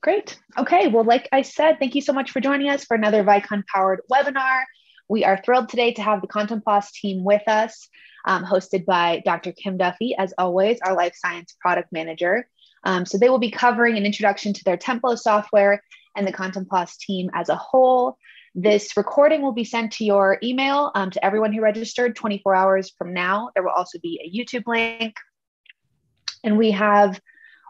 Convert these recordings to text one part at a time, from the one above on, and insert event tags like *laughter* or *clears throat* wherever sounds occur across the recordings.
Great. Okay. Well, like I said, thank you so much for joining us for another Vicon powered webinar. We are thrilled today to have the Contemplas team with us, um, hosted by Dr. Kim Duffy, as always, our life science product manager. Um, so they will be covering an introduction to their Templo software and the Contemplas team as a whole. This recording will be sent to your email um, to everyone who registered 24 hours from now. There will also be a YouTube link. And we have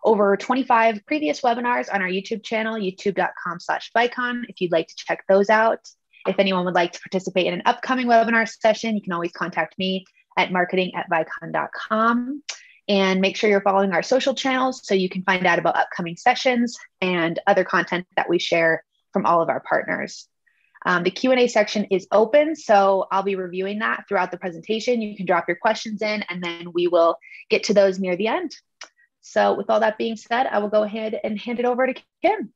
over 25 previous webinars on our YouTube channel, youtube.com slash Vicon, if you'd like to check those out. If anyone would like to participate in an upcoming webinar session, you can always contact me at marketing at vicon.com. And make sure you're following our social channels so you can find out about upcoming sessions and other content that we share from all of our partners. Um, the Q&A section is open, so I'll be reviewing that throughout the presentation. You can drop your questions in and then we will get to those near the end. So with all that being said, I will go ahead and hand it over to Kim.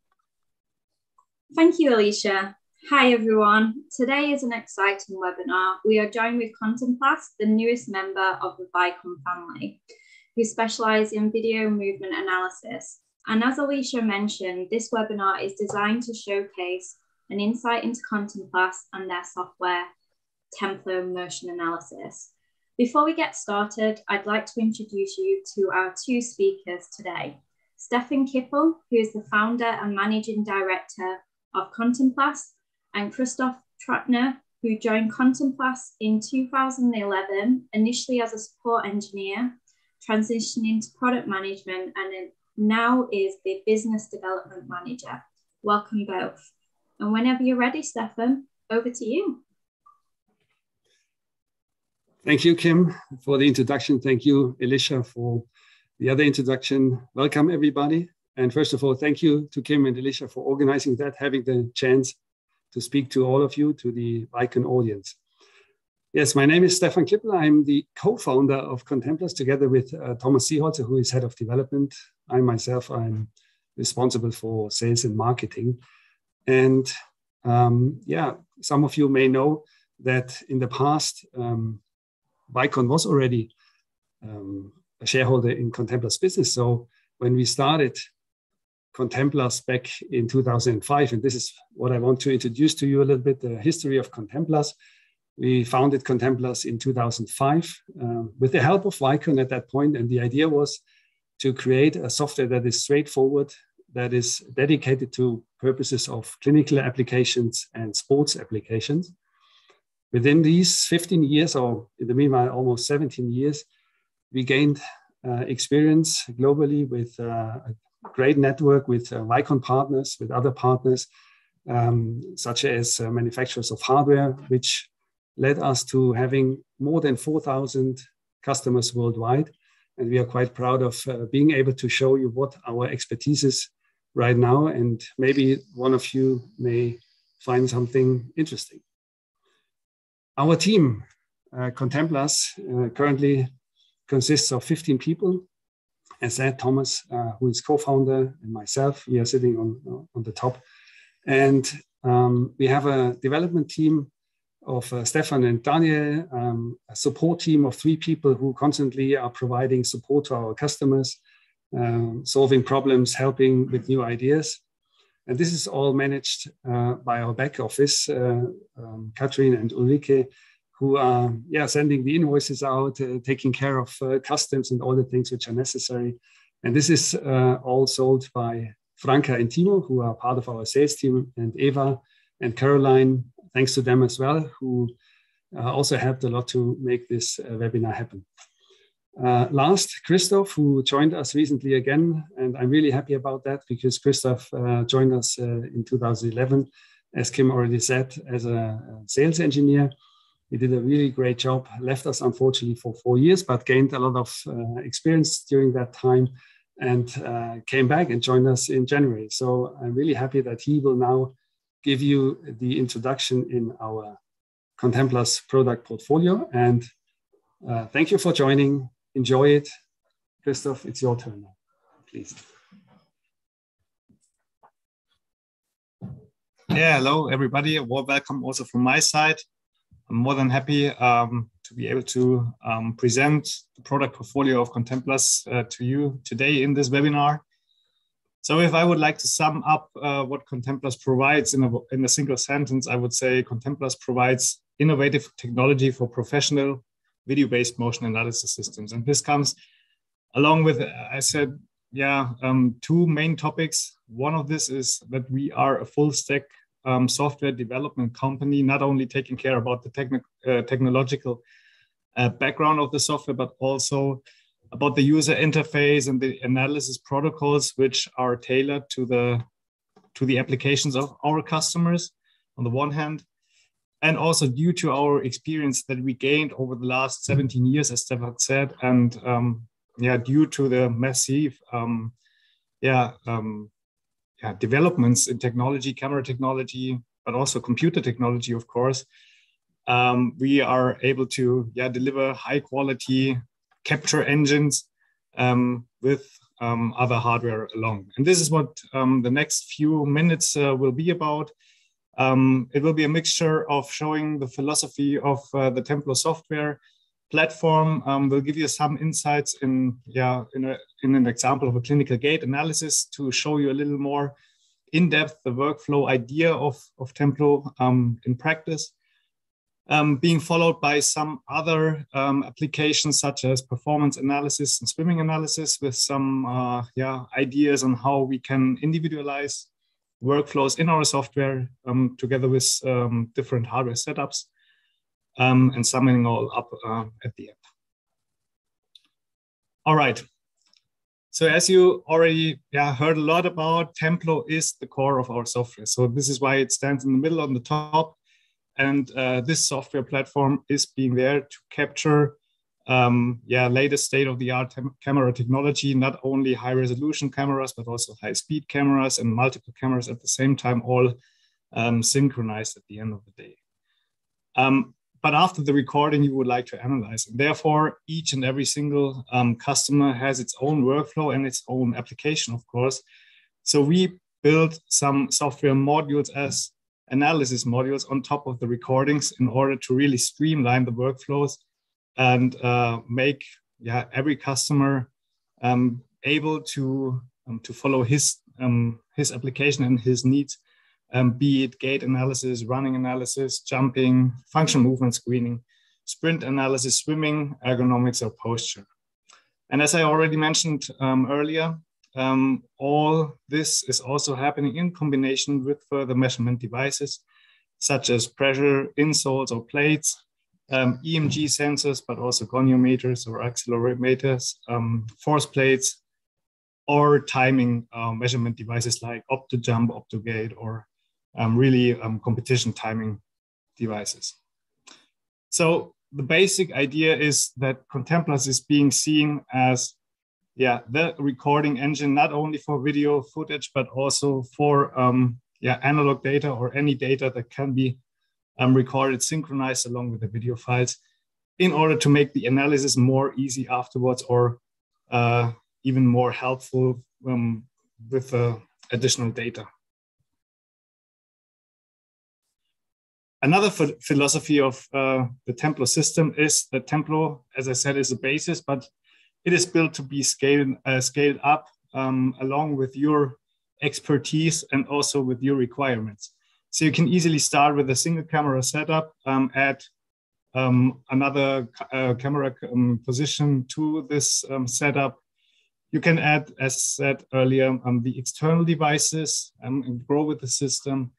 Thank you, Alicia. Hi, everyone. Today is an exciting webinar. We are joined with Contemplas, the newest member of the Vicon family, who specialize in video movement analysis. And as Alicia mentioned, this webinar is designed to showcase an insight into Contemplas and their software, Templo Motion Analysis. Before we get started, I'd like to introduce you to our two speakers today. Stefan Kippel, who is the founder and managing director of Contemplas, and Christoph Trotner, who joined Contemplas in 2011, initially as a support engineer, transitioning to product management, and now is the business development manager. Welcome both. And whenever you're ready, Stefan, over to you. Thank you, Kim, for the introduction. Thank you, Alicia, for the other introduction. Welcome, everybody. And first of all, thank you to Kim and Alicia for organizing that, having the chance to speak to all of you, to the Vicon audience. Yes, my name is Stefan Kippel. I'm the co-founder of Contemplas together with uh, Thomas Seeholzer, who is head of development. I myself, I'm responsible for sales and marketing. And um, yeah, some of you may know that in the past, um, Vicon was already um, a shareholder in Contemplas business. So when we started Contemplas back in 2005, and this is what I want to introduce to you a little bit, the history of Contemplas. We founded Contemplas in 2005 uh, with the help of Vicon at that point, and the idea was to create a software that is straightforward, that is dedicated to purposes of clinical applications and sports applications. Within these 15 years, or in the meanwhile, almost 17 years, we gained uh, experience globally with uh, a great network with uh, Vicon partners, with other partners, um, such as uh, manufacturers of hardware, which led us to having more than 4,000 customers worldwide. And we are quite proud of uh, being able to show you what our expertise is right now. And maybe one of you may find something interesting. Our team, uh, Contemplas, uh, currently consists of 15 people. As said, Thomas, uh, who is co-founder, and myself, we are sitting on, uh, on the top. And um, we have a development team of uh, Stefan and Daniel, um, a support team of three people who constantly are providing support to our customers, um, solving problems, helping with new ideas. And this is all managed uh, by our back office, uh, um, Katrin and Ulrike, who are yeah, sending the invoices out, uh, taking care of uh, customs and all the things which are necessary. And this is uh, all sold by Franca and Timo, who are part of our sales team, and Eva and Caroline, thanks to them as well, who uh, also helped a lot to make this webinar happen. Uh, last, Christoph, who joined us recently again, and I'm really happy about that because Christoph uh, joined us uh, in 2011, as Kim already said, as a sales engineer. He did a really great job, left us unfortunately for four years, but gained a lot of uh, experience during that time and uh, came back and joined us in January. So I'm really happy that he will now give you the introduction in our Contemplas product portfolio. And uh, thank you for joining enjoy it. Christoph, it's your turn now, please. Yeah, hello everybody. A warm welcome also from my side. I'm more than happy um, to be able to um, present the product portfolio of Contemplas uh, to you today in this webinar. So if I would like to sum up uh, what Contemplas provides in a, in a single sentence, I would say Contemplas provides innovative technology for professional video-based motion analysis systems. And this comes along with, I said, yeah, um, two main topics. One of this is that we are a full stack um, software development company, not only taking care about the uh, technological uh, background of the software, but also about the user interface and the analysis protocols, which are tailored to the to the applications of our customers on the one hand, and also due to our experience that we gained over the last 17 years, as Stefan said, and um, yeah, due to the massive um, yeah, um, yeah developments in technology, camera technology, but also computer technology, of course, um, we are able to yeah deliver high quality capture engines um, with um, other hardware along. And this is what the next few minutes uh, will be about. Um, it will be a mixture of showing the philosophy of uh, the Templo software platform. Um, we'll give you some insights in, yeah, in, a, in an example of a clinical gait analysis to show you a little more in depth the workflow idea of, of Templo um, in practice um, being followed by some other um, applications such as performance analysis and swimming analysis with some uh, yeah, ideas on how we can individualize workflows in our software um, together with um, different hardware setups um, and summing all up uh, at the end. All right. So as you already yeah, heard a lot about, Templo is the core of our software. So this is why it stands in the middle on the top and uh, this software platform is being there to capture um, yeah, latest state-of-the-art camera technology, not only high-resolution cameras, but also high-speed cameras and multiple cameras at the same time, all um, synchronized at the end of the day. Um, but after the recording, you would like to analyze. And therefore, each and every single um, customer has its own workflow and its own application, of course. So we build some software modules as analysis modules on top of the recordings in order to really streamline the workflows and uh, make yeah, every customer um, able to, um, to follow his, um, his application and his needs, um, be it gait analysis, running analysis, jumping, function movement screening, sprint analysis, swimming, ergonomics, or posture. And as I already mentioned um, earlier, um, all this is also happening in combination with further measurement devices, such as pressure insoles or plates, um, EMG sensors, but also goniometers or accelerometers, um, force plates, or timing uh, measurement devices like OptoJump, OptoGait, or um, really um, competition timing devices. So the basic idea is that Contemplas is being seen as yeah, the recording engine, not only for video footage, but also for um, yeah, analog data or any data that can be um, recorded, synchronized along with the video files in order to make the analysis more easy afterwards or uh, even more helpful um, with uh, additional data. Another philosophy of uh, the Templo system is that Templo, as I said, is a basis, but it is built to be scaled, uh, scaled up um, along with your expertise and also with your requirements. So you can easily start with a single camera setup, um, add um, another uh, camera um, position to this um, setup. You can add, as said earlier, um, the external devices and grow with the system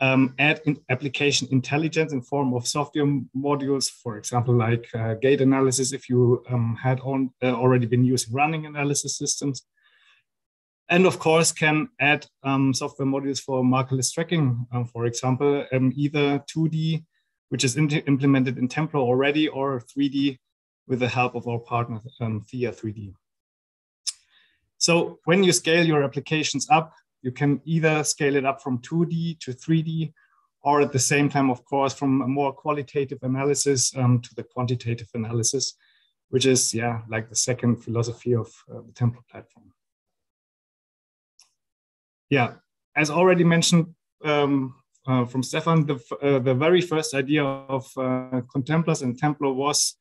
um, add in application intelligence in form of software modules, for example, like uh, gait analysis, if you um, had on, uh, already been using running analysis systems. And of course, can add um, software modules for markerless tracking, um, for example, um, either 2D, which is implemented in Templo already, or 3D with the help of our partner, um, Theia 3D. So when you scale your applications up, you can either scale it up from 2D to 3D, or at the same time, of course, from a more qualitative analysis um, to the quantitative analysis, which is, yeah, like the second philosophy of uh, the Templo platform. Yeah, as already mentioned um, uh, from Stefan, the, uh, the very first idea of uh, Contemplas and Templo was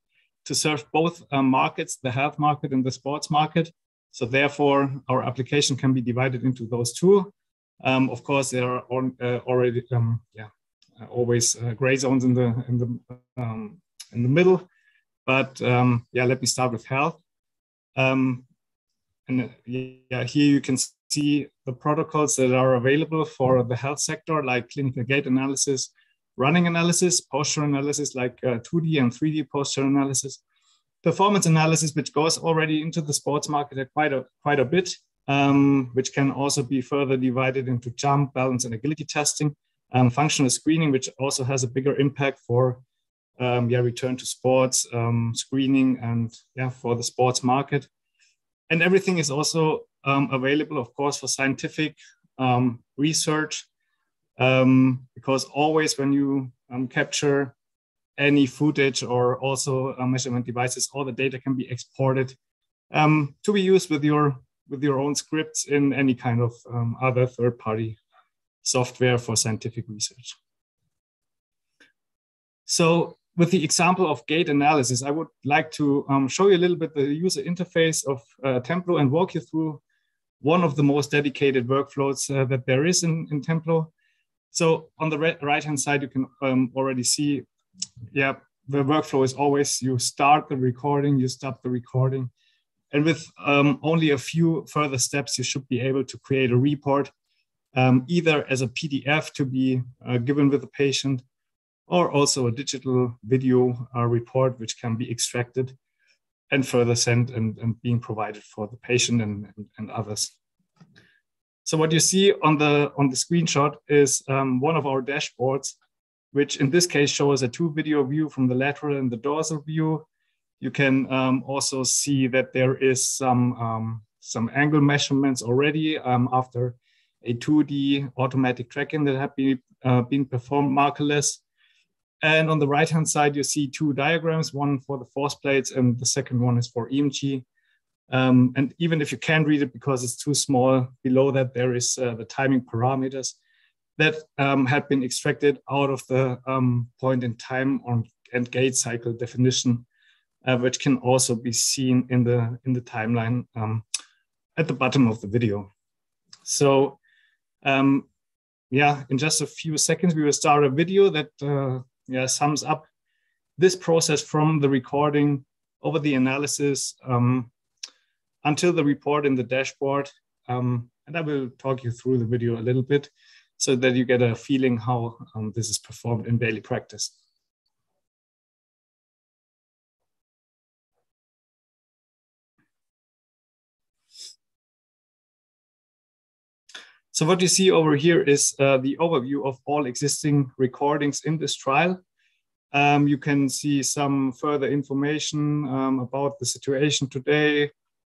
to serve both uh, markets, the health market and the sports market. So therefore, our application can be divided into those two. Um, of course, there are on, uh, already um, yeah always uh, gray zones in the in the um, in the middle. But um, yeah, let me start with health. Um, and uh, yeah, here you can see the protocols that are available for the health sector, like clinical gait analysis, running analysis, posture analysis, like uh, 2D and 3D posture analysis, performance analysis, which goes already into the sports market quite a, quite a bit, um, which can also be further divided into jump, balance, and agility testing, um, functional screening, which also has a bigger impact for um, yeah, return to sports um, screening and yeah, for the sports market. And everything is also um, available, of course, for scientific um, research, because always when you capture any footage or also uh, measurement devices, all the data can be exported um, to be used with your with your own scripts in any kind of um, other third-party software for scientific research. So with the example of gait analysis, I would like to um, show you a little bit the user interface of uh, Templo and walk you through one of the most dedicated workflows uh, that there is in, in Templo. So on the right-hand side, you can um, already see yeah, the workflow is always you start the recording, you stop the recording. And with um, only a few further steps, you should be able to create a report, um, either as a PDF to be uh, given with the patient, or also a digital video uh, report, which can be extracted and further sent and, and being provided for the patient and, and, and, others. So what you see on the, on the screenshot is um, one of our dashboards which in this case shows a two video view from the lateral and the dorsal view. You can um, also see that there is some, um, some angle measurements already um, after a 2D automatic tracking that have been, uh, been performed markerless. And on the right-hand side, you see two diagrams, one for the force plates and the second one is for EMG. Um, and even if you can't read it because it's too small, below that there is uh, the timing parameters that um, had been extracted out of the um, point in time on and gait cycle definition, uh, which can also be seen in the in the timeline um, at the bottom of the video. So, um, yeah, in just a few seconds, we will start a video that uh, yeah sums up this process from the recording over the analysis um, until the report in the dashboard. Um, and I will talk you through the video a little bit so that you get a feeling how um, this is performed in daily practice. So what you see over here is uh, the overview of all existing recordings in this trial. Um, you can see some further information um, about the situation today,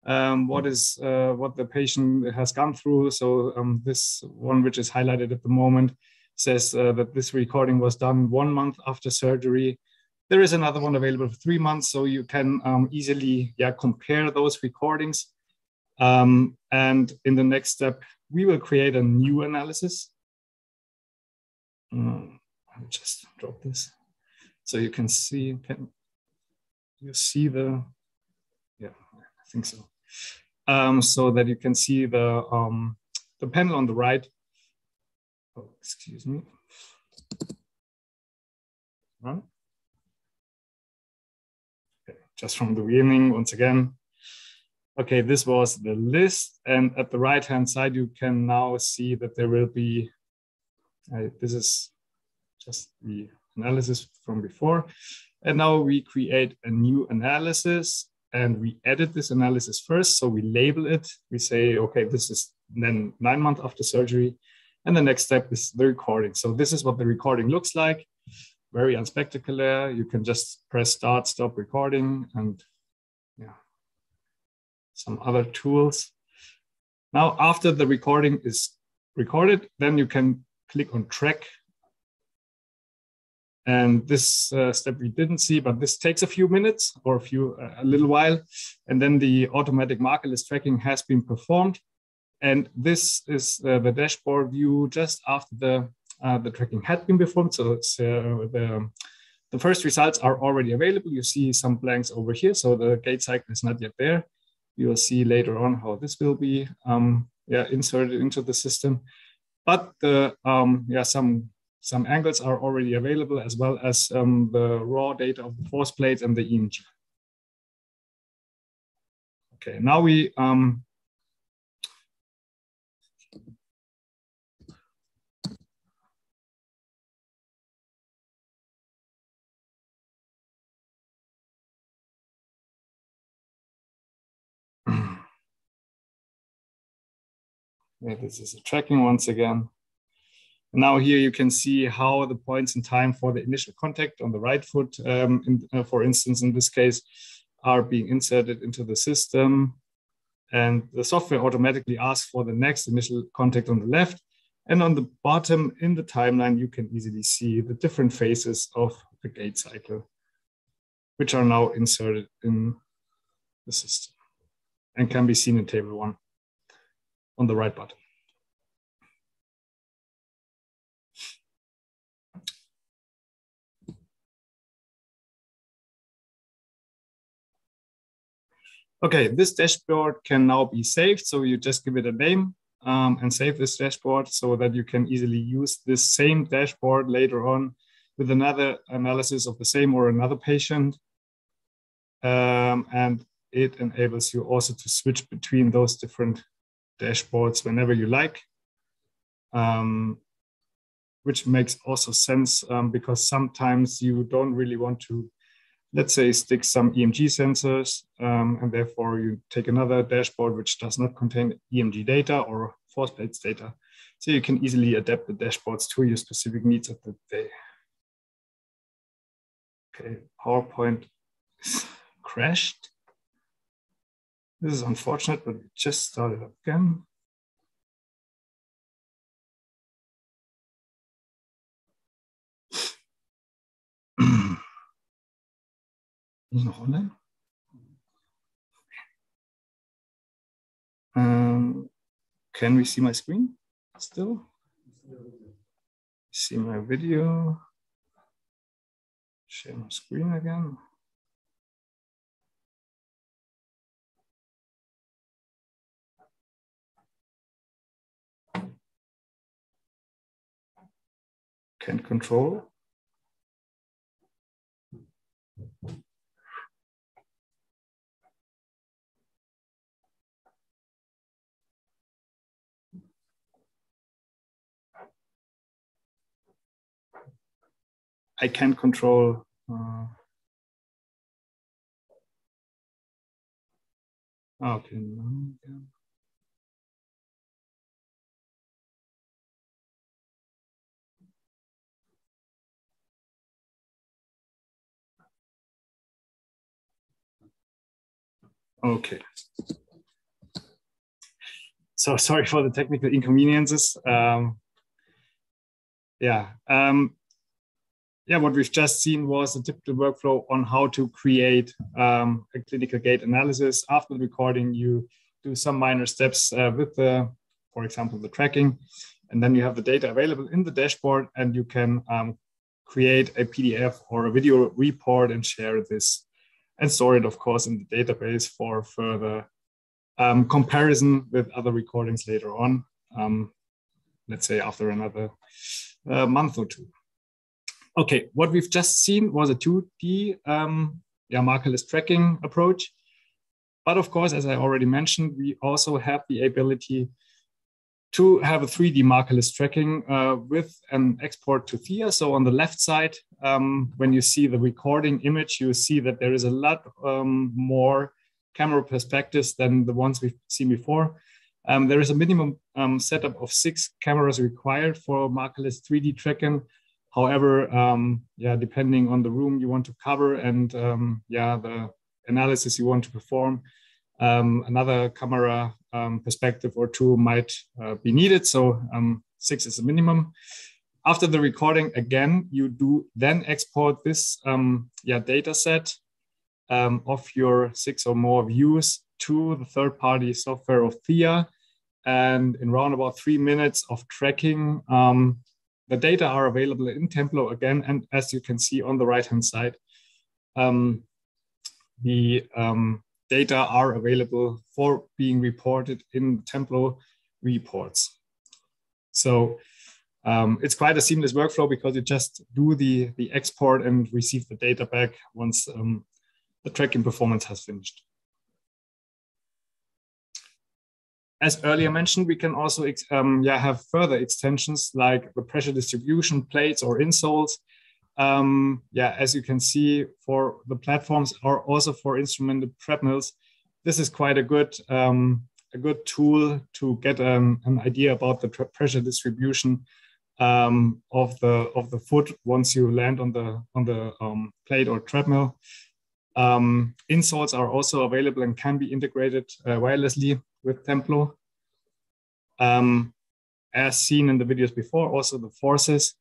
um, what is uh, what the patient has gone through. So um, this one, which is highlighted at the moment, says uh, that this recording was done one month after surgery. There is another one available for three months, so you can um, easily yeah compare those recordings. Um, and in the next step, we will create a new analysis. Um, I'll just drop this so you can see. Can you see the? Yeah, I think so um, so that you can see the, um, the panel on the right. Oh, excuse me. Okay, just from the beginning, once again. Okay, this was the list. And at the right-hand side, you can now see that there will be, uh, this is just the analysis from before. And now we create a new analysis and we edit this analysis first. So we label it. We say, okay, this is then nine months after surgery. And the next step is the recording. So this is what the recording looks like. Very unspectacular. You can just press start, stop recording, and some other tools. Now, after the recording is recorded, then you can click on track and this uh, step we didn't see, but this takes a few minutes or a few, uh, a little while. And then the automatic markerless tracking has been performed. And this is uh, the dashboard view just after the, uh, the tracking had been performed. So it's, the, the first results are already available. You see some blanks over here. So the gait cycle is not yet there. You will see later on how this will be um, yeah, inserted into the system. But the um, yeah, some some angles are already available as well as um, the raw data of the force plates and the EMG. Okay, now we um, Yeah, this is a tracking once again. And Now here you can see how the points in time for the initial contact on the right foot, um, in, uh, for instance, in this case, are being inserted into the system. And the software automatically asks for the next initial contact on the left. And on the bottom in the timeline, you can easily see the different phases of the gait cycle, which are now inserted in the system and can be seen in table one on the right button. Okay, this dashboard can now be saved. So you just give it a name um, and save this dashboard so that you can easily use this same dashboard later on with another analysis of the same or another patient. Um, and it enables you also to switch between those different dashboards whenever you like, um, which makes also sense um, because sometimes you don't really want to, let's say, stick some EMG sensors, um, and therefore you take another dashboard which does not contain EMG data or force plates data. So you can easily adapt the dashboards to your specific needs of the day. Okay, PowerPoint *laughs* crashed. This is unfortunate, but we just started up again. *clears throat* noch online? Um, can we see my screen still? See my video. Share my screen again. Can control. I can control uh, okay. Okay. So sorry for the technical inconveniences. Um, yeah. Um, yeah, what we've just seen was a typical workflow on how to create um, a clinical gait analysis. After the recording, you do some minor steps uh, with the, for example, the tracking, and then you have the data available in the dashboard, and you can um, create a PDF or a video report and share this and store it, of course, in the database for further um, comparison with other recordings later on, um, let's say after another uh, month or two. Okay, what we've just seen was a 2D um, yeah, markerless tracking approach. But of course, as I already mentioned, we also have the ability to have a 3D markerless tracking uh, with an export to Theia. So on the left side, um, when you see the recording image, you see that there is a lot um, more camera perspectives than the ones we've seen before. Um, there is a minimum um, setup of six cameras required for markerless 3D tracking. However, um, yeah, depending on the room you want to cover and um, yeah, the analysis you want to perform, another camera um, perspective or two might uh, be needed. So um, six is a minimum. After the recording, again, you do then export this um, yeah, data set um, of your six or more views to the third party software of Theia. And in around about three minutes of tracking, um, the data are available in Templo again. And as you can see on the right hand side, um, the data are available for being reported in Templo reports. So um, it's quite a seamless workflow because you just do the, the export and receive the data back once um, the tracking performance has finished. As earlier mentioned, we can also um, yeah, have further extensions like the pressure distribution plates or insoles. Um, yeah, as you can see for the platforms or also for instrumented treadmills, this is quite a good um, a good tool to get an idea about the pressure distribution um, of the of the foot once you land on the on the um, plate or treadmill. Um, insoles are also available and can be integrated uh, wirelessly with Templo. Um, as seen in the videos before, also the forces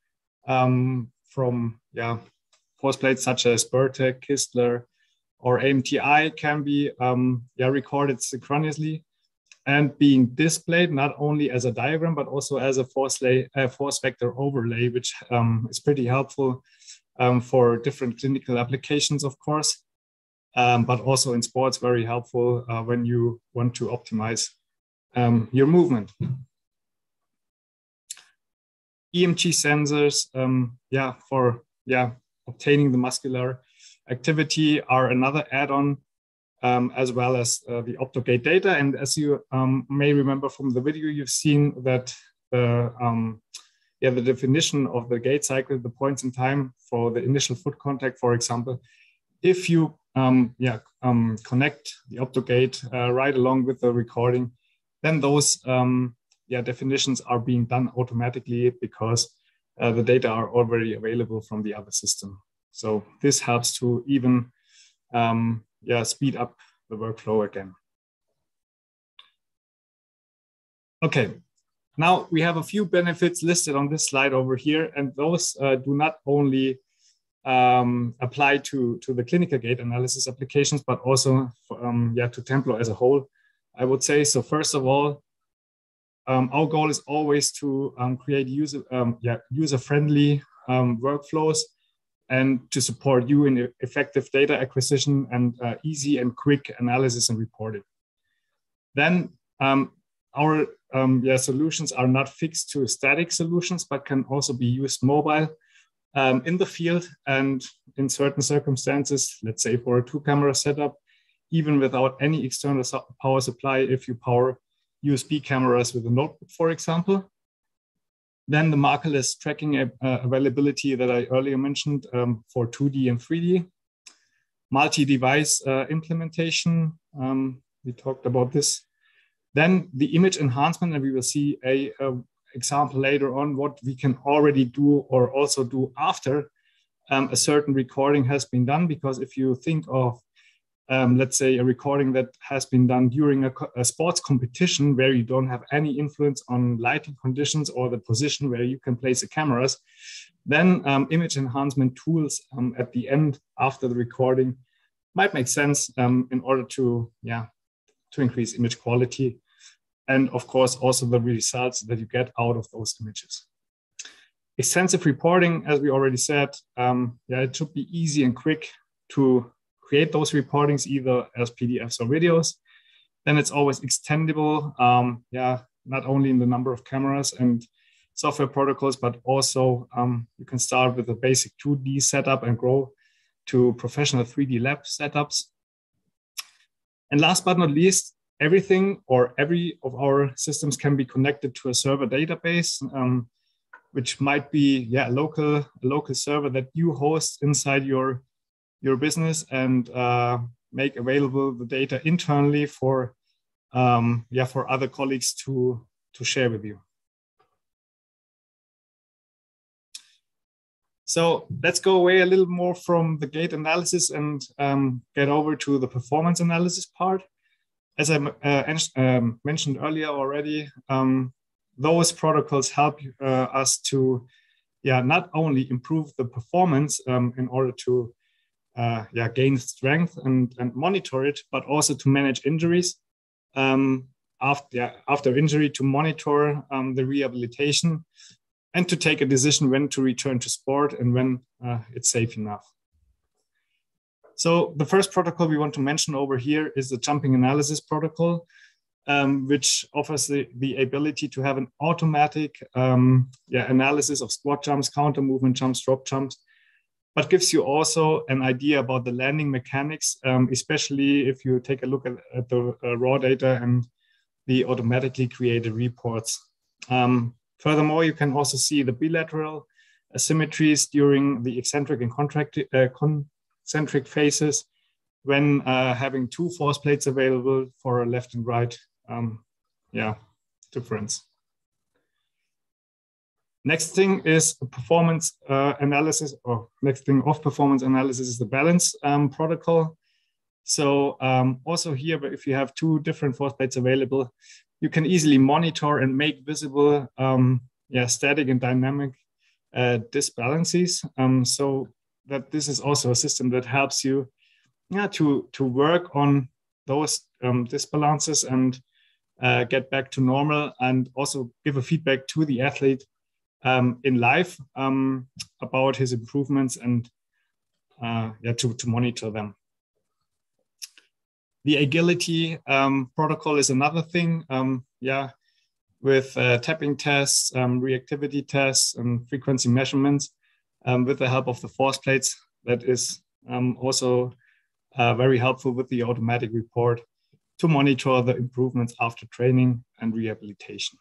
um, from yeah force plates such as Bertec, Kistler, or AMTI can be um, yeah recorded synchronously and being displayed not only as a diagram but also as a force, lay, uh, force vector overlay, which um, is pretty helpful um, for different clinical applications, of course, um, but also in sports, very helpful uh, when you want to optimize um, your movement. EMG sensors, um, yeah, for yeah obtaining the muscular activity are another add-on um, as well as uh, the OptoGait data. And as you um, may remember from the video, you've seen that the, um, yeah, the definition of the gait cycle, the points in time for the initial foot contact, for example, if you um, yeah, um, connect the OptoGait uh, right along with the recording, then those um, yeah, definitions are being done automatically because uh, the data are already available from the other system. So this helps to even um, yeah, speed up the workflow again. Okay, now we have a few benefits listed on this slide over here, and those uh, do not only um, apply to, to the clinical gait analysis applications, but also for, um, yeah, to Templo as a whole, I would say. So first of all, um, our goal is always to um, create user, um, yeah, user-friendly um, workflows and to support you in effective data acquisition and uh, easy and quick analysis and reporting. Then um, our yeah, solutions are not fixed to static solutions, but can also be used mobile um, in the field and in certain circumstances, let's say for a two camera setup, even without any external power supply, if you power USB cameras with a notebook, for example, then the markerless tracking uh, availability that I earlier mentioned um, for 2D and 3D. Multi-device uh, implementation, um, we talked about this. Then the image enhancement, and we will see a, a, example later on what we can already do or also do after um, a certain recording has been done. Because if you think of um, let's say a recording that has been done during a, a, sports competition where you don't have any influence on lighting conditions or the position where you can place the cameras, then um, image enhancement tools um, at the end after the recording might make sense um, in order to, yeah, to increase image quality. And of course, also the results that you get out of those images. Extensive reporting, as we already said, um, yeah, it should be easy and quick to create those reportings either as PDFs or videos. Then it's always extendable. Um, yeah, not only in the number of cameras and software protocols, but also um, you can start with a basic 2D setup and grow to professional 3D lab setups. And last but not least, everything or every of our systems can be connected to a server database, um, which might be yeah, a local, a local server that you host inside your your business and uh, make available the data internally for um, yeah for other colleagues to to share with you. So let's go away a little more from the gait analysis and um, get over to the performance analysis part. As I uh, um, mentioned earlier already, um, those protocols help uh, us to, yeah, not only improve the performance um, in order to uh, yeah, gain strength and, and monitor it, but also to manage injuries um, after, yeah, after injury, to monitor um, the rehabilitation and to take a decision when to return to sport and when uh, it's safe enough. So the first protocol we want to mention over here is the jumping analysis protocol, um, which offers the, the ability to have an automatic um, yeah, analysis of squat jumps, counter movement jumps, drop jumps, but gives you also an idea about the landing mechanics, um, especially if you take a look at, at the uh, raw data and the automatically created reports. Um, furthermore, you can also see the bilateral asymmetries during the eccentric and uh, concentric phases when uh, having two force plates available for a left and right um, yeah, difference. Next thing is performance uh, analysis, or next thing of performance analysis is the balance um, protocol. So um, also here, if you have two different force plates available, you can easily monitor and make visible um, yeah, static and dynamic uh, disbalances. Um, so that this is also a system that helps you yeah, to, to work on those um, disbalances and uh, get back to normal and also give a feedback to the athlete um, in live um, about his improvements and uh, yeah, to, to monitor them. The agility um, protocol is another thing. Um, yeah, with uh, tapping tests, um, reactivity tests, and frequency measurements um, with the help of the force plates. That is also uh, very helpful with the automatic report to monitor the improvements after training and rehabilitation.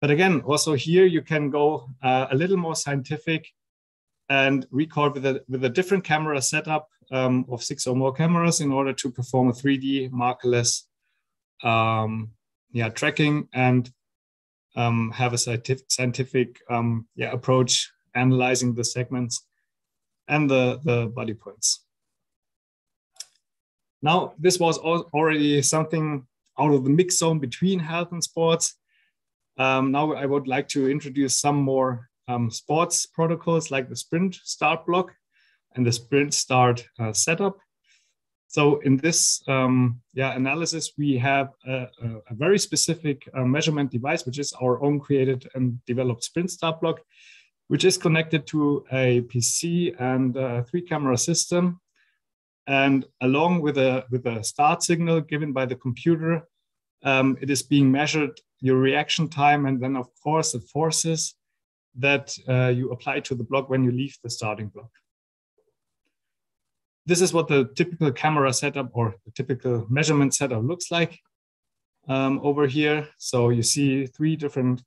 But again, also here you can go uh, a little more scientific and record with a, with a different camera setup um, of six or more cameras in order to perform a 3D markerless um, yeah, tracking and um, have a scientific, scientific um, yeah, approach analyzing the segments and the, the body points. Now, this was already something out of the mix zone between health and sports. Um, now I would like to introduce some more um, sports protocols like the sprint start block and the sprint start uh, setup. So in this um, yeah, analysis, we have a, a very specific uh, measurement device, which is our own created and developed sprint start block, which is connected to a PC and a three camera system and along with a, with a start signal given by the computer, um, it is being measured your reaction time and then of course the forces that uh, you apply to the block when you leave the starting block. This is what the typical camera setup or the typical measurement setup looks like um, over here. So you see three different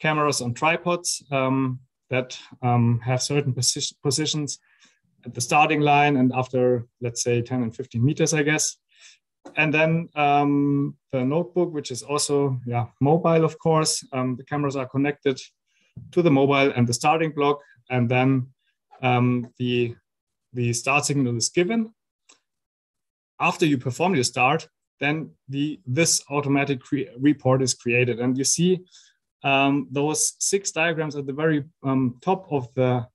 cameras on tripods um, that um, have certain posi positions at the starting line and after, let's say, 10 and 15 meters, I guess. And then um, the notebook, which is also yeah mobile, of course. Um, the cameras are connected to the mobile and the starting block, and then um, the the start signal is given. After you perform your start, then the this automatic report is created, and you see um, those six diagrams at the very um, top of the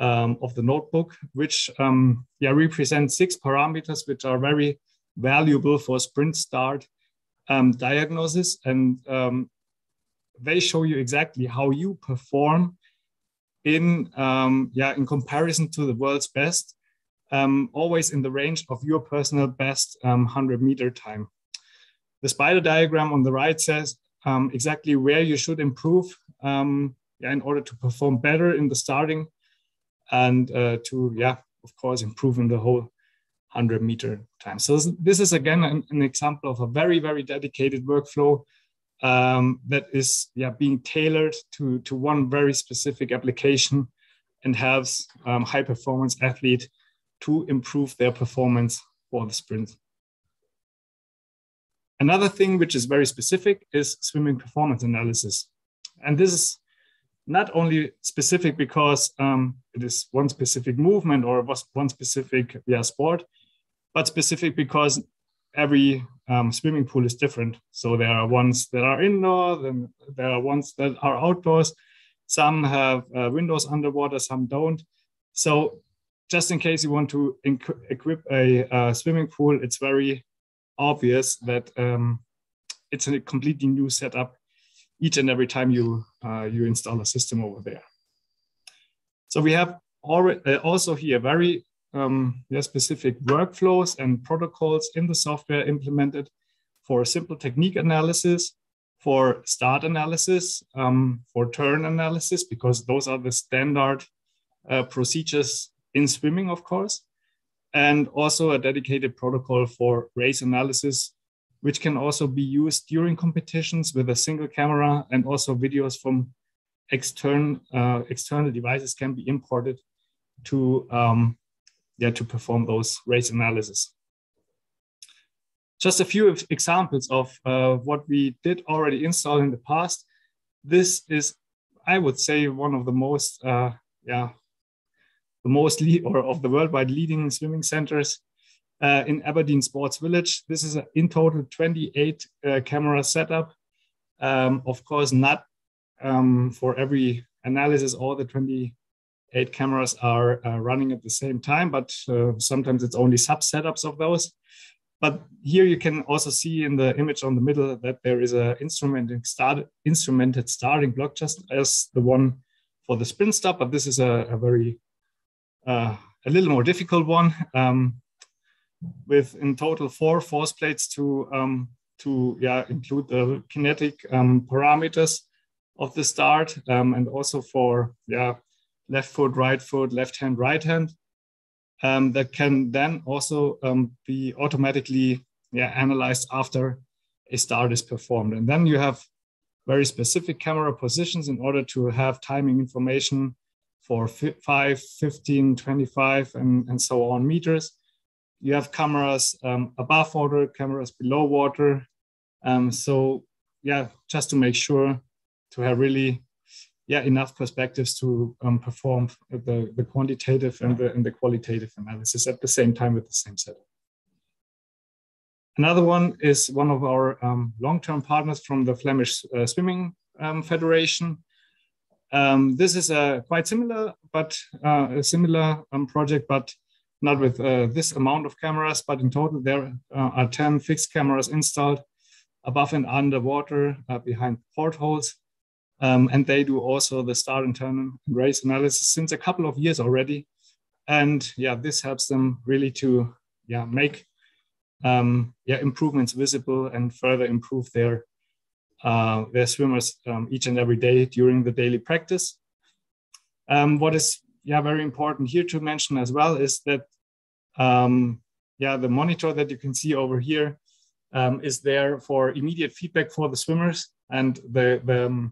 um, of the notebook, which yeah, represent six parameters which are very valuable for sprint start um, diagnosis. And um, they show you exactly how you perform in, um, yeah, in comparison to the world's best, um, always in the range of your personal best 100 meter time. The spider diagram on the right says exactly where you should improve yeah, in order to perform better in the starting and uh, to, yeah, of course, improving the whole 100 meter time. So this is again an, an example of a very, very dedicated workflow um, that is yeah, being tailored to, to one very specific application and helps um, high performance athlete to improve their performance for the sprint. Another thing which is very specific is swimming performance analysis. And this is not only specific because um, it is one specific movement or one specific yeah, sport, but specific because every um, swimming pool is different. So there are ones that are indoor, then there are ones that are outdoors. Some have uh, windows underwater, some don't. So just in case you want to equip a uh, swimming pool, it's very obvious that um, it's a completely new setup each and every time you, uh, you install a system over there. So we have uh, also here very um, specific workflows and protocols in the software implemented for simple technique analysis, for start analysis, um, for turn analysis, because those are the standard uh, procedures in swimming, of course, and also a dedicated protocol for race analysis, which can also be used during competitions with a single camera and also videos from external uh, external devices can be imported to um, yeah to perform those race analysis. Just a few examples of uh, what we did already install in the past. This is, I would say, one of the most uh, yeah the most or of the worldwide leading swimming centers uh, in Aberdeen Sports Village. This is a, in total 28 uh, camera setup. Um, of course, not um, for every analysis, all the 28 cameras are uh, running at the same time, but uh, sometimes it's only sub setups of those. But here you can also see in the image on the middle that there is a instrumented, start, instrumented starting block, just as the one for the sprint stop. But this is a, a very uh, a little more difficult one um, with in total four force plates to um, to yeah include the kinetic um, parameters of the start um, and also for yeah left foot, right foot, left hand, right hand. Um, that can then also um, be automatically yeah, analyzed after a start is performed. And then you have very specific camera positions in order to have timing information for 5, 15, 25, and, and so on meters. You have cameras um, above water, cameras below water. Um, so yeah, just to make sure to have really yeah enough perspectives to um, perform the, the quantitative and the, and the qualitative analysis at the same time with the same setup. Another one is one of our um, long-term partners from the Flemish uh, Swimming um, Federation. Um, this is a quite similar, but uh, a similar um, project, but not with uh, this amount of cameras, but in total there uh, are 10 fixed cameras installed above and underwater uh, behind portholes um, and they do also the start and turn race analysis since a couple of years already. And yeah, this helps them really to yeah make um, yeah improvements visible and further improve their uh, their swimmers um, each and every day during the daily practice. Um, what is yeah very important here to mention as well is that um, yeah the monitor that you can see over here um, is there for immediate feedback for the swimmers and the the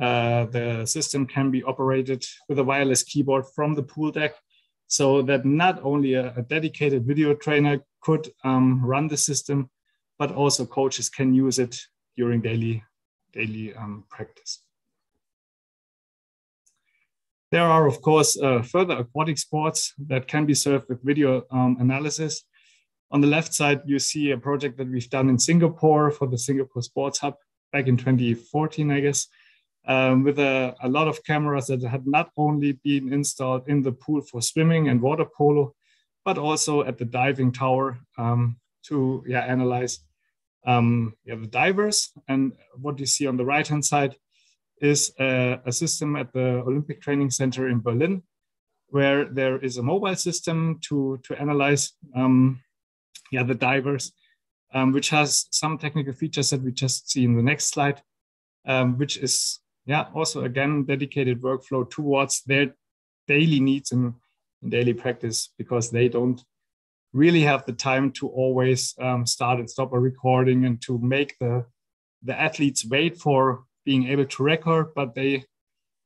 uh, the system can be operated with a wireless keyboard from the pool deck so that not only a, a dedicated video trainer could um, run the system, but also coaches can use it during daily, daily um, practice. There are, of course, uh, further aquatic sports that can be served with video um, analysis. On the left side, you see a project that we've done in Singapore for the Singapore Sports Hub back in 2014, I guess, um, with a, a, lot of cameras that had not only been installed in the pool for swimming and water polo, but also at the diving tower um, to yeah, analyze um, yeah, the divers. And what you see on the right hand side is a, a, system at the Olympic Training Center in Berlin, where there is a mobile system to, to analyze um, yeah, the divers, um, which has some technical features that we just see in the next slide. Um, which is yeah, also again, dedicated workflow towards their daily needs and daily practice because they don't really have the time to always um, start and stop a recording and to make the the athletes wait for being able to record, but they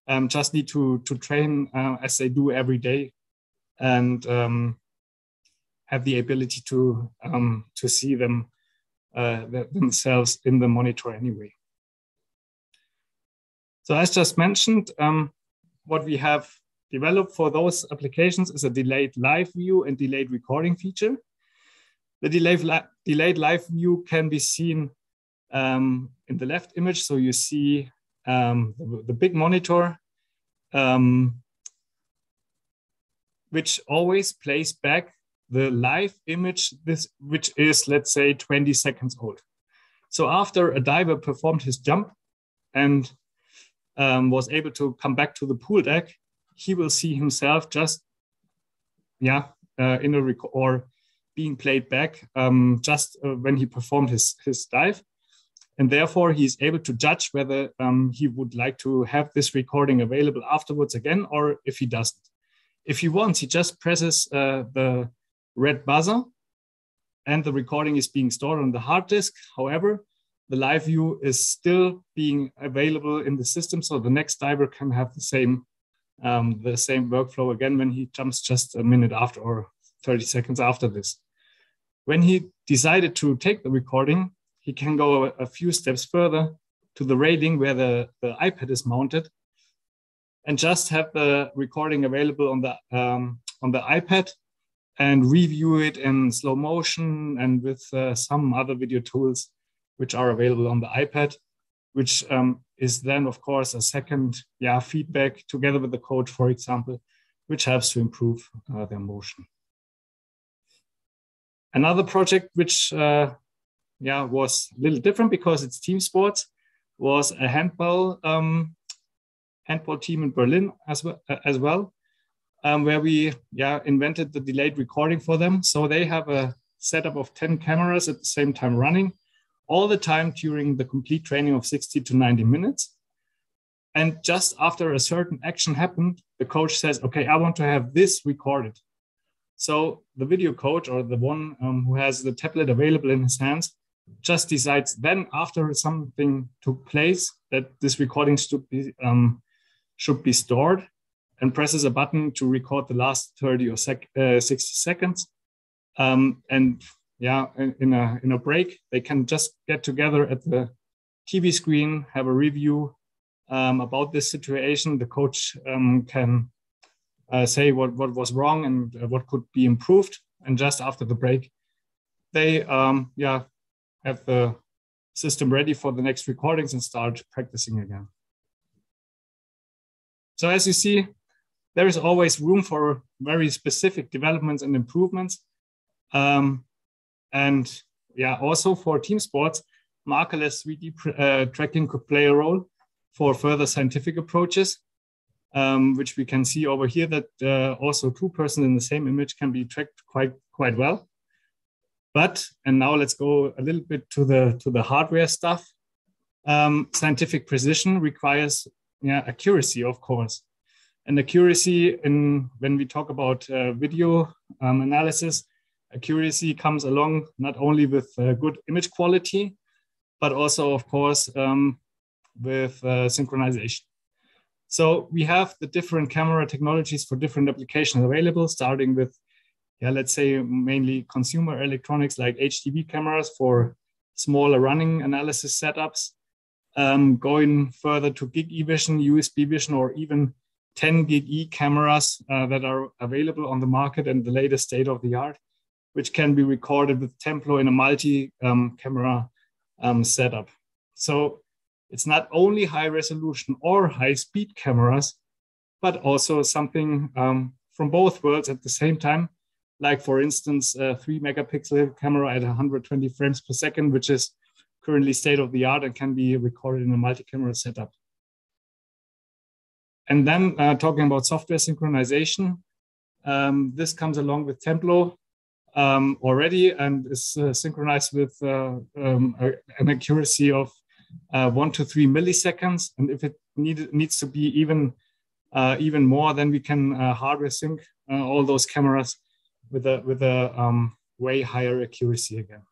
um, just need to to train uh, as they do every day and um, have the ability to um, to see them uh, themselves in the monitor anyway. So as just mentioned, um, what we have developed for those applications is a delayed live view and delayed recording feature. The delayed, li delayed live view can be seen um, in the left image. So you see um, the, the, big monitor, um, which always plays back the live image, this, which is, let's say, 20 seconds old. So after a diver performed his jump and um, was able to come back to the pool deck, he will see himself just, yeah, uh, in a rec- or being played back um, just uh, when he performed his, his dive. And therefore, he's able to judge whether um, he would like to have this recording available afterwards again, or if he doesn't. If he wants, he just presses uh, the red buzzer and the recording is being stored on the hard disk. However, the live view is still being available in the system, so the next diver can have the same um, the same workflow again when he jumps just a minute after or 30 seconds after this. When he decided to take the recording, he can go a, few steps further to the railing where the, the iPad is mounted and just have the recording available on the um, on the iPad and review it in slow motion and with uh, some other video tools which are available on the iPad, which um, is then of course a second yeah feedback together with the coach, for example, which helps to improve uh, their motion. Another project which uh, yeah was a little different because it's team sports was a handball um, handball team in Berlin as well, as well um, where we yeah invented the delayed recording for them. So they have a setup of 10 cameras at the same time running all the time during the complete training of 60 to 90 minutes. And just after a certain action happened, the coach says, okay, I want to have this recorded. So the video coach or the one um, who has the tablet available in his hands just decides then after something took place that this recording should be um, should be stored and presses a button to record the last 30 or sec- uh, 60 seconds. Um, and yeah, in, in, a, in a break, they can just get together at the TV screen, have a review um, about this situation. The coach um, can uh, say what, what was wrong and uh, what could be improved. And just after the break, they um, yeah have the system ready for the next recordings and start practicing again. So as you see, there is always room for very specific developments and improvements. Um, and yeah, also for team sports, markerless 3D uh, tracking could play a role for further scientific approaches um, which we can see over here that uh, also two persons in the same image can be tracked quite quite well. But and now let's go a little bit to the to the hardware stuff. Um, scientific precision requires yeah, accuracy, of course, and accuracy in when we talk about uh, video um, analysis, accuracy comes along not only with uh, good image quality, but also, of course, um, with uh, synchronization. So we have the different camera technologies for different applications available, starting with, yeah, let's say mainly consumer electronics like HDV cameras for smaller running analysis setups, um, going further to gig E vision, USB vision, or even 10 gig E cameras uh, that are available on the market and the latest state of the art, which can be recorded with Templo in a multi um, camera um, setup. So it's not only high resolution or high speed cameras, but also something um, from both worlds at the same time. Like for instance, a three megapixel camera at 120 frames per second, which is currently state of the art and can be recorded in a multi-camera setup. And then uh, talking about software synchronization, um, this comes along with Templo um, already and is uh, synchronized with uh, um, an accuracy of uh, one to three milliseconds. And if it need, needs to be even uh, even more, then we can uh, hardware sync uh, all those cameras with a with a um, way higher accuracy again.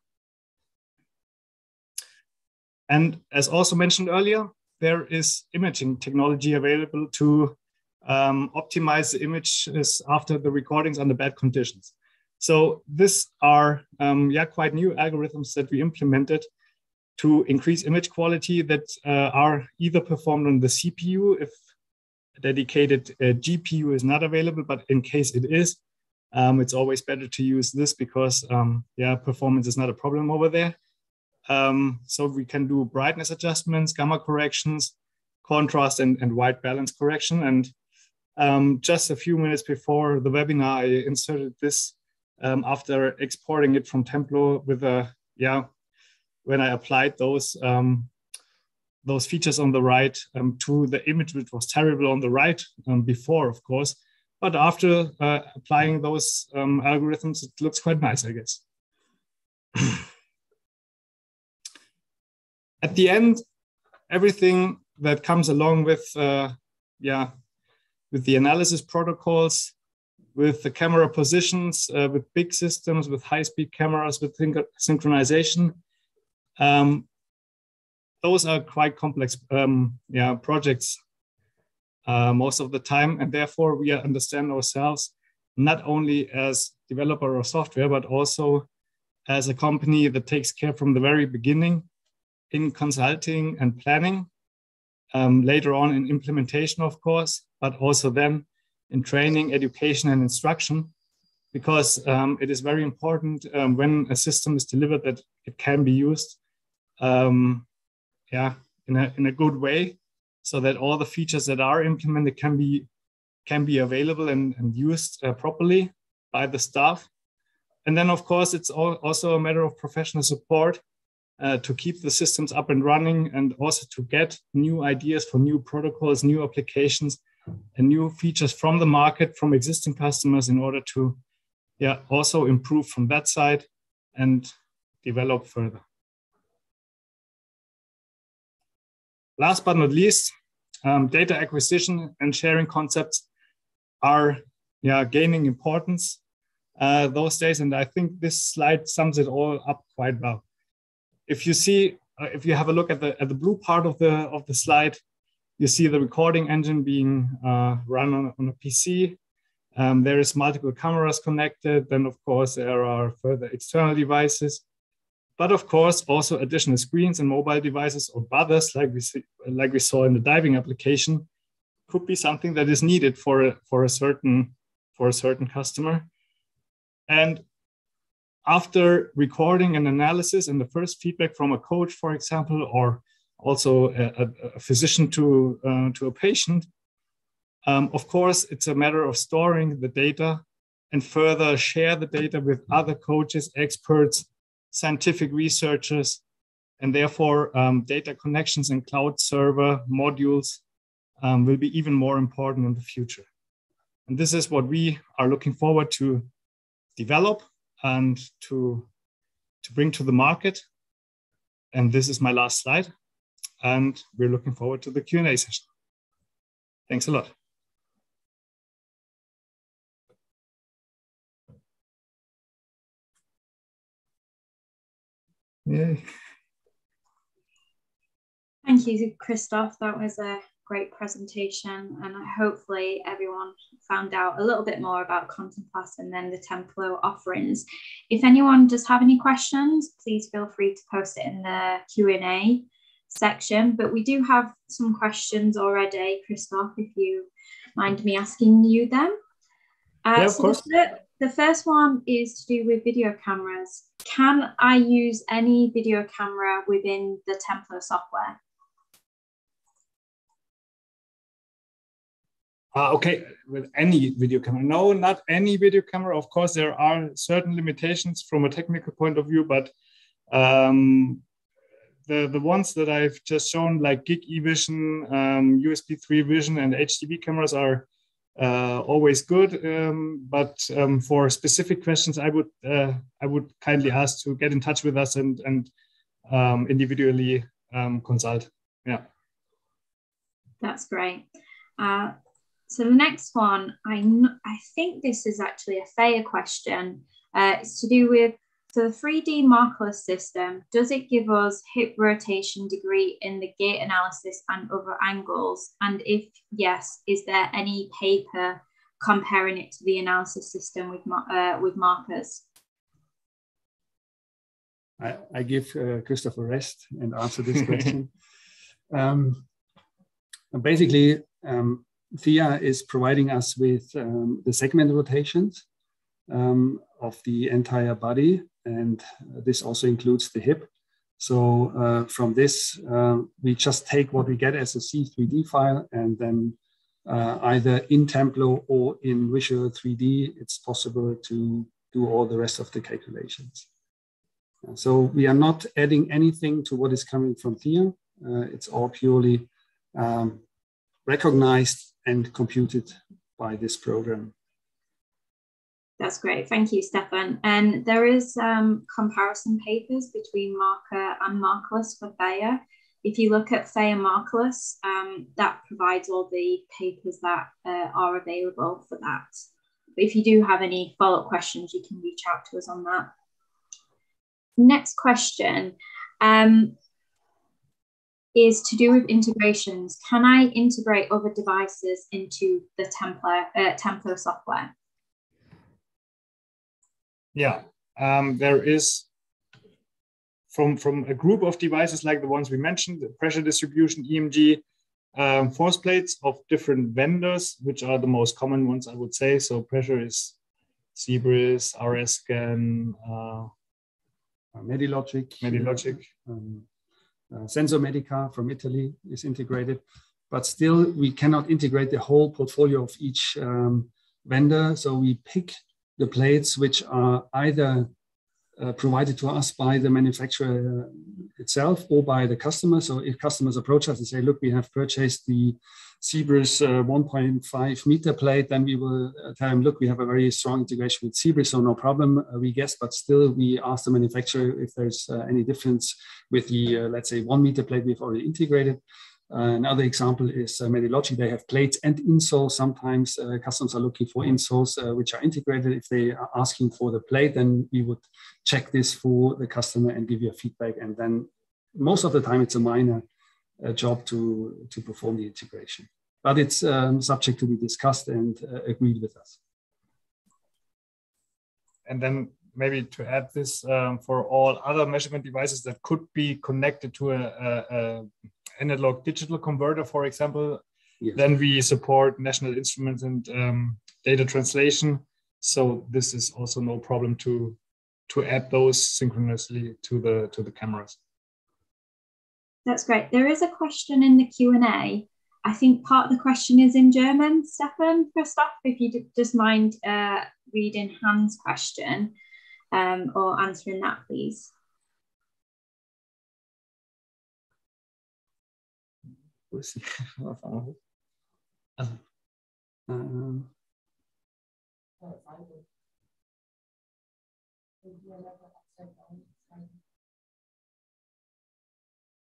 And as also mentioned earlier, there is imaging technology available to um, optimize the images after the recordings under bad conditions. So these are um, yeah quite new algorithms that we implemented to increase image quality that uh, are either performed on the CPU if a dedicated uh, GPU is not available, but in case it is, um, it's always better to use this because um, yeah, performance is not a problem over there. Um, so we can do brightness adjustments, gamma corrections, contrast and, and white balance correction. And um, just a few minutes before the webinar, I inserted this um, after exporting it from Templo with a yeah when I applied those um, those features on the right um, to the image which was terrible on the right um, before, of course. But after uh, applying those um, algorithms, it looks quite nice, I guess. *clears throat* At the end, everything that comes along with, uh, yeah, with the analysis protocols, with the camera positions, uh, with big systems, with high-speed cameras, with synchronization, um, those are quite complex um, yeah, projects uh, most of the time. And therefore we understand ourselves not only as developer of software, but also as a company that takes care from the very beginning in consulting and planning, um, later on in implementation, of course, but also then in training, education, and instruction, because um, it is very important um, when a system is delivered that it can be used um, yeah, in a, in a good way so that all the features that are implemented can be can be available and, and used uh, properly by the staff. And then, of course, it's all, also a matter of professional support uh, to keep the systems up and running and also to get new ideas for new protocols, new applications, new features from the market, from existing customers in order to yeah, also improve from that side and develop further. Last but not least, um, data acquisition and sharing concepts are yeah, gaining importance uh, those days. And I think this slide sums it all up quite well. If you see, uh, if you have a look at the, at the blue part of the, of the slide, you see the recording engine being uh, run on, on, a PC. Um, there is multiple cameras connected. Then, of course, there are further external devices but of course also additional screens and mobile devices or others like we see, like we saw in the diving application could be something that is needed for a, for a certain for a certain customer and after recording an analysis and the first feedback from a coach for example or also a, a physician to uh, to a patient um, of course it's a matter of storing the data and further share the data with other coaches experts scientific researchers, and therefore um, data connections and cloud server modules um, will be even more important in the future. And this is what we are looking forward to develop and to, to bring to the market. And this is my last slide. And we're looking forward to the Q&A session. Thanks a lot. Yay. Thank you, Christoph. That was a great presentation and hopefully everyone found out a little bit more about Contemplas and then the Templo offerings. If anyone does have any questions, please feel free to post it in the Q&A section, but we do have some questions already, Christoph, if you mind me asking you them. Uh, yeah, of so course. The, the first one is to do with video cameras. Can I use any video camera within the Templo software? Uh, okay, with any video camera. No, not any video camera. Of course, there are certain limitations from a technical point of view, but um, the, the ones that I've just shown, like GigE Vision, um, USB 3 Vision, and HDV cameras, are uh, always good. Um, but um, for specific questions, I would uh, I would kindly ask to get in touch with us and and um, individually um, consult. Yeah, that's great. Uh, so the next one, I I think this is actually a fair question. Uh, it's to do with so the 3D markerless system, does it give us hip rotation degree in the gait analysis and other angles? And if yes, is there any paper comparing it to the analysis system with, uh, with markers? I, I give uh, Christopher rest and answer this question. *laughs* um, basically, um, Theia is providing us with um, the segment rotations um, of the entire body and this also includes the hip. So uh, from this, uh, we just take what we get as a C3D file and then uh, either in Templo or in Visual3D, it's possible to do all the rest of the calculations. So we are not adding anything to what is coming from Theia. Uh, it's all purely um, recognized and computed by this program. That's great. Thank you, Stefan. And there is um, comparison papers between Marker and Markerless for FAIR. If you look at FAIR Markerless, um, that provides all the papers that uh, are available for that. But if you do have any follow-up questions, you can reach out to us on that. Next question um, is to do with integrations. Can I integrate other devices into the Templo, uh, software? Yeah, um, there is from from a group of devices like the ones we mentioned, the pressure distribution, EMG, um, force plates of different vendors, which are the most common ones, I would say. So pressure is Zebris, RSscan, uh, uh, Medilogic, Medilogic. Um, uh, Sensor Medica from Italy is integrated, but still we cannot integrate the whole portfolio of each um, vendor. So we pick the plates which are either uh, provided to us by the manufacturer itself or by the customer. So if customers approach us and say, look, we have purchased the Zebris uh, 1.5 meter plate, then we will uh, tell them, look, we have a very strong integration with Zebris, so no problem, uh, we guess, but still we ask the manufacturer if there's uh, any difference with the, uh, let's say, one meter plate we've already integrated. Uh, another example is uh, Medilogic. They have plates and insoles. Sometimes uh, customers are looking for insoles uh, which are integrated. If they are asking for the plate, then we would check this for the customer and give you a feedback. And then most of the time, it's a minor job to, to perform the integration. But it's um, subject to be discussed and agreed with us. And then maybe to add this um, for all other measurement devices that could be connected to a, a, a analog digital converter, for example. Yes. Then we support National Instruments and um, data translation. So this is also no problem to to add those synchronously to the to the cameras. That's great. There is a question in the Q and A. I think part of the question is in German. Stefan, first off, if you just mind uh, reading Hans' question um, or answering that, please. Grüß Also, ähm,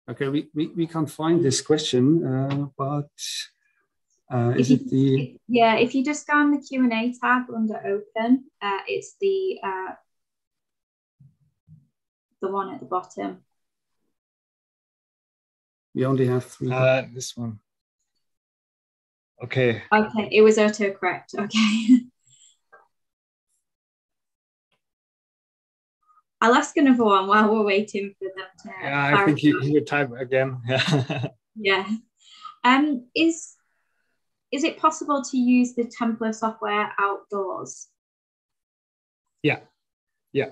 Okay, we, we, we can't find this question, uh, but uh, is it the... Yeah, if you just go on the Q&A tab under open, uh, it's the, uh, the one at the bottom. We only have three. Uh, this one. Okay. Okay, it was auto correct. Okay. *laughs* I'll ask another one while we're waiting for them to. Yeah. I think you, you type again. Yeah. *laughs* yeah. Um, is is it possible to use the Templo software outdoors? Yeah. Yeah.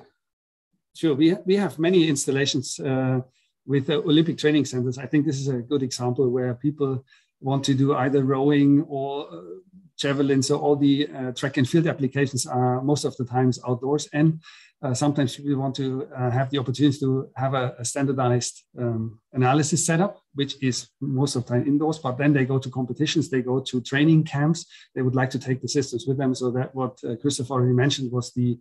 Sure. We we have many installations. Uh, with the Olympic training centers, I think this is a good example where people want to do either rowing or uh, javelin. So all the uh, track and field applications are most of the times outdoors. And uh, sometimes people want to uh, have the opportunity to have a, a standardized um, analysis setup, which is most of the time indoors. But then they go to competitions, they go to training camps. They would like to take the systems with them. So that what uh, Christoph already mentioned was the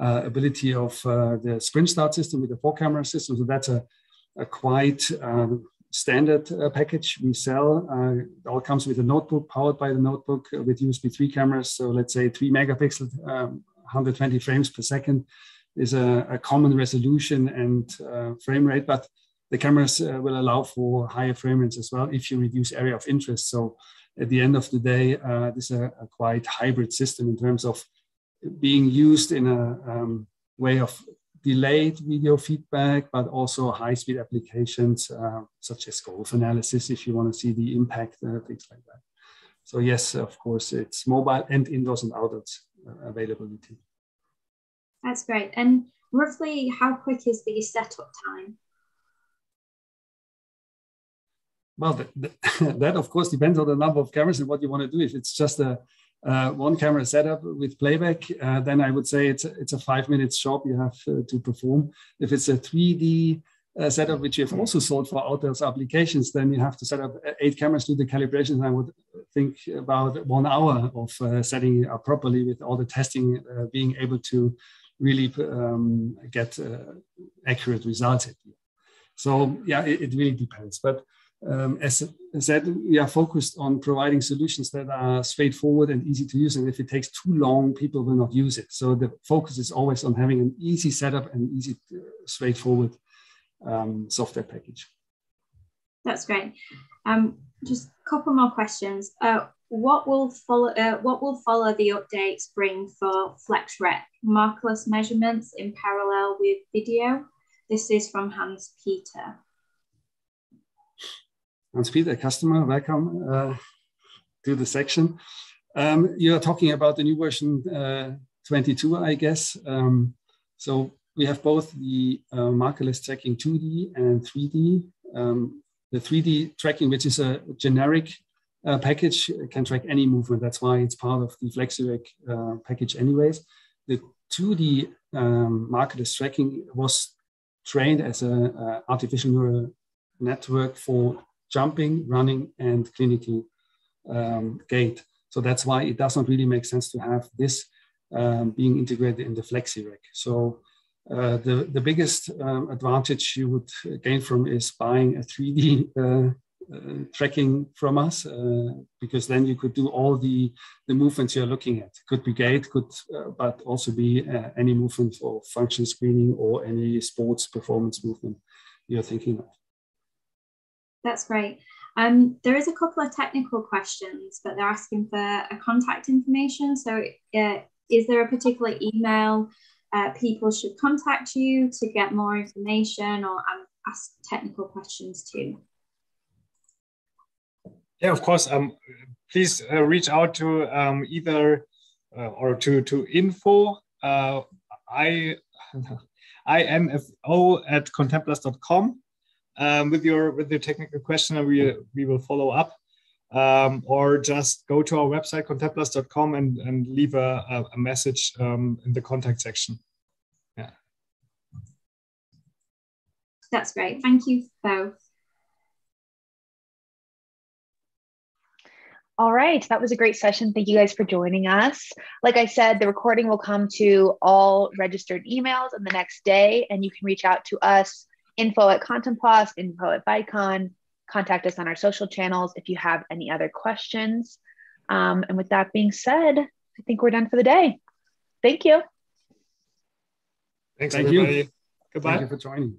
uh, ability of the sprint start system with the four camera system. So that's a a quite um, standard uh, package we sell. Uh, it all comes with a notebook powered by the notebook uh, with USB 3 cameras. So let's say 3 megapixel, um, 120 frames per second is a, a common resolution and uh, frame rate, but the cameras uh, will allow for higher frame rates as well if you reduce area of interest. So at the end of the day, uh, this is a, a, quite hybrid system in terms of being used in a um, way of delayed video feedback, but also high-speed applications uh, such as golf analysis if you want to see the impact, uh, things like that. So yes, of course, it's mobile and indoors and outdoors uh, availability. That's great. And roughly how quick is the setup time? Well, *laughs* that of course depends on the number of cameras and what you want to do. If it's just a uh, one camera setup with playback, uh, then I would say it's a, it's a five minutes job you have uh, to perform. If it's a 3D uh, setup, which you have also sold for outdoors applications, then you have to set up eight cameras, do the calibrations. I would think about one hour of uh, setting it up properly with all the testing, uh, being able to really um, get uh, accurate results. So yeah, it, it really depends. But um, as said, we are focused on providing solutions that are straightforward and easy to use. And if it takes too long, people will not use it. So the focus is always on having an easy setup and easy, uh, straightforward um, software package. That's great. Um, just a couple more questions. Uh, what will follow? Uh, what will follow the updates bring for FlexRec markerless measurements in parallel with video? This is from Hans Peter. Hans Peter, customer, welcome uh, to the section. Um, you are talking about the new version uh, 22, I guess. Um, so we have both the uh, markerless tracking 2D and 3D. Um, the 3D tracking, which is a generic uh, package, can track any movement. That's why it's part of the FlexiRec uh, package anyways. The 2D um, markerless tracking was trained as an artificial neural network for jumping, running, and clinical um, gait. So that's why it does not really make sense to have this um, being integrated in the FlexiRec. So uh, the, the biggest um, advantage you would gain from is buying a 3D uh, uh, tracking from us, uh, because then you could do all the, the movements you're looking at. Could be gait, could, uh, but also be uh, any movement for function screening or any sports performance movement you're thinking of. That's great. Um, there is a couple of technical questions, but they're asking for a contact information. So, uh, is there a particular email uh, people should contact you to get more information or um, ask technical questions too? Yeah, of course. Um, please uh, reach out to um, either uh, or to to info uh, i *laughs* info at contemplas.com um, with your with your technical question, and we we will follow up. Um, or just go to our website contemplas.com and, and leave a, a, a message um, in the contact section. Yeah. That's great. Thank you both. All right, that was a great session. Thank you guys for joining us. Like I said, the recording will come to all registered emails in the next day, and you can reach out to us info at Contemplas, info at Vicon. Contact us on our social channels if you have any other questions. Um, and with that being said, I think we're done for the day. Thank you. Thanks, Thank everybody. You. Goodbye. Thank you for joining.